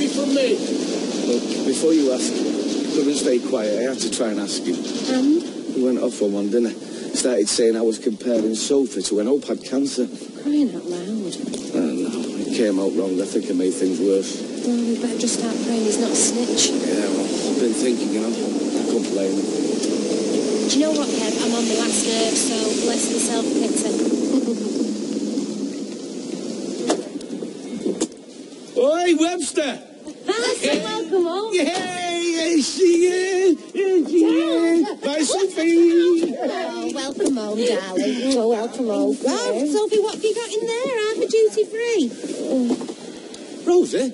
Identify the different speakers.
Speaker 1: coffee from me.
Speaker 2: Look, before you ask, couldn't stay quiet. I had to try and ask you. Um.
Speaker 3: And?
Speaker 2: He went off on one, didn't he? Started saying I was comparing Sophie to when Hope had cancer.
Speaker 3: Crying out loud.
Speaker 2: I don't know. It came out wrong. I think it made things worse.
Speaker 3: Well, we better just start praying he's not a snitch.
Speaker 2: Yeah, well, I've been thinking, you know. I can't blame him.
Speaker 3: Do you know what, Kev? I'm on the last nerve, so bless the self-pity.
Speaker 1: Oi, Webster!
Speaker 3: Hi, welcome home.
Speaker 1: Yay! Here she is! Here she is! Bye, Sophie!
Speaker 3: Oh, welcome home, darling. Oh, welcome home. Oh, Sophie, what have you got in there? I'm a duty free.
Speaker 1: Rosie,